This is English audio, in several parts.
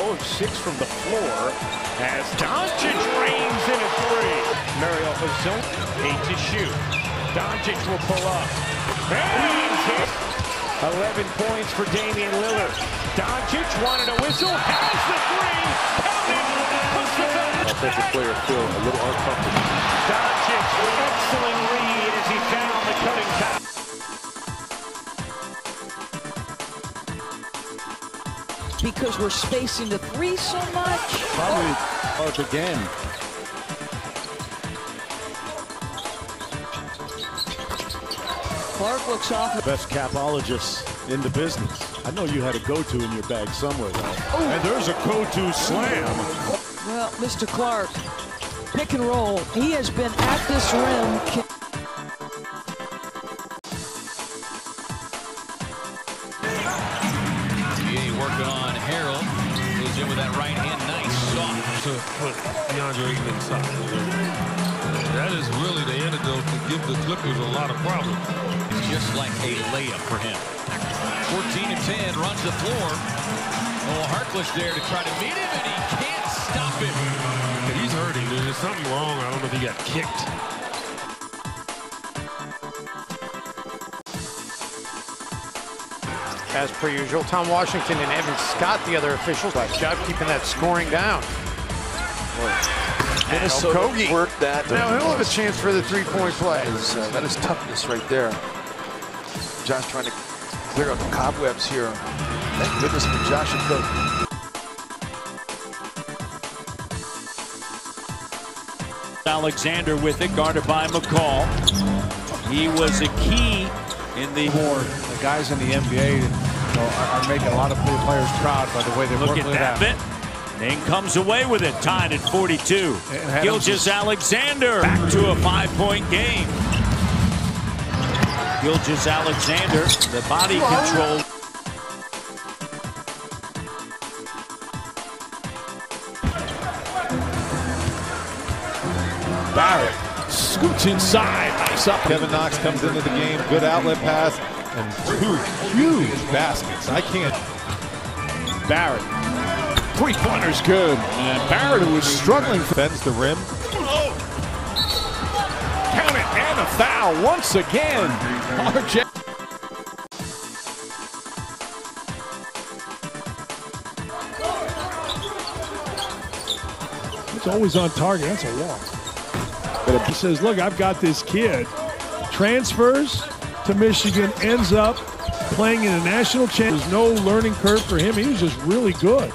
0 of 6 from the floor as Doncic reigns in a three. Mario Hazil, 8 to shoot. Doncic will pull up. And he's 11 points for Damian Lillard. Doncic wanted a whistle, has the three. Puts the offensive player feel a little uncomfortable. Doncic, excellent because we're spacing the three so much. Probably oh. Clarke again. Clarke looks off. The best capologist in the business. I know you had a go-to in your bag somewhere, though. Oh. And there's a go-to slam. Well, Mr. Clarke, pick and roll. He has been at this rim. That right hand. Nice soft. To put DeAndre Ayton inside. That is really the antidote to give the Clippers a lot of problems. It's just like a layup for him. 14 and 10 runs the floor. Oh, Harkless there to try to meet him, and he can't stop him. He's hurting. There's something wrong. I don't know if he got kicked. As per usual, Tom Washington and Evan Scott, the other officials, like job keeping that scoring down. Minnesota Okogie. worked that. Now he'll have a chance for the three-point play. That is, uh, that is toughness right there. Josh trying to clear out the cobwebs here. Thank goodness for Josh and Cook. Alexander with it, guarded by McCall. He was a key in the more the guys in the NBA you know, are, are, making a lot of players proud by the way they look work at with that bit. Then comes away with it, tied at 42. Gilgeous-Alexander back to a five-point game. Gilgeous-Alexander, the body control. Barrett scoots inside. Nice up. Kevin Knox comes into the game. Good outlet pass and two huge baskets. I can't. Barrett. Three pointers good. And Barrett, who was struggling, bends the rim. Oh. Count it and a foul once again. RJ. It's always on target. That's a walk. He says, look, I've got this kid. Transfers to Michigan, ends up playing in a national championship. There's no learning curve for him. He was just really good.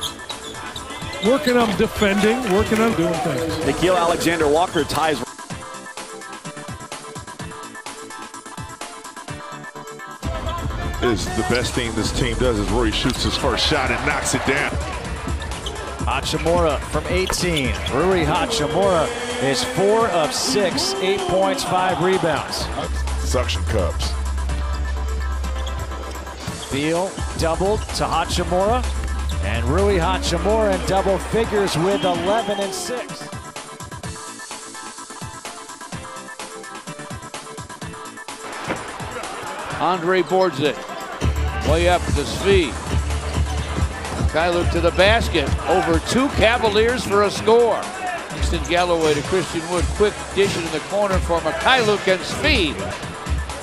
Working on defending, working on doing things. Nickeil Alexander Walker ties. Is the best thing this team does is Rory shoots his first shot and knocks it down. Hachimura from 18. Rui Hachimura is four of six, eight points, five rebounds. Suction cups. Beal doubled to Hachimura. And Rui Hachimura in double figures with 11 and 6. Andre boards it. Way up to Svi. Kyler to the basket. Over two Cavaliers for a score. Langston Galloway to Christian Wood. Quick dish in the corner for Mykhailiuk and Speed.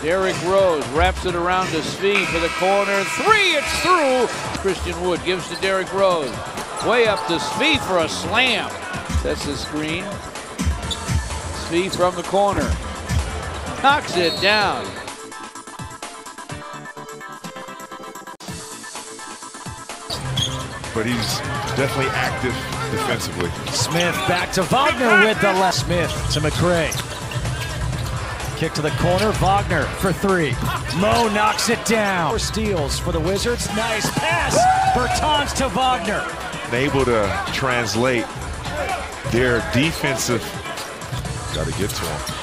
Derrick Rose wraps it around to Speed for the corner. Three, it's through. Christian Wood gives to Derrick Rose. Way up to Speed for a slam. That's the screen. Speed from the corner. Knocks it down. But he's definitely active defensively. Smith back to Wagner with the left. Smith to McRae. Kick to the corner. Wagner for three. Mo knocks it down. Four steals for the Wizards. Nice pass. Bertans to Wagner. Able to translate their defensive. Got to get to him.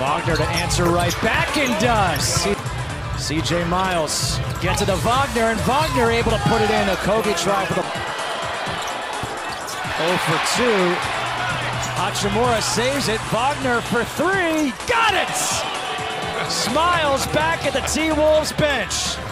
Wagner to answer right back and does. CJ Miles get to the Wagner and Wagner able to put it in. A Kobe try for the 0 for 2. Hachimura saves it. Wagner for three. Got it! Smiles back at the T-Wolves bench.